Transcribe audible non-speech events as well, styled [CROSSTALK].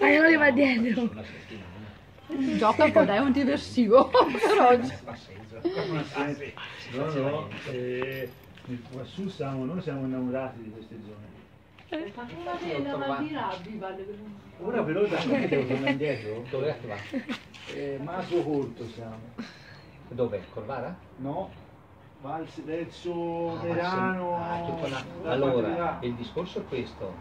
Allora va dietro. Gioca un po', dai, è un diversivo [LAUGHS] per oggi. No, no, eh, quassù siamo, noi siamo innamorati di queste zone. Ora però da qui devo tornare indietro. Dove va? Eh, Maso Corto siamo. Dove? Corvara? No, Val- verso Ah, Verano. ah, Allora, il discorso è questo.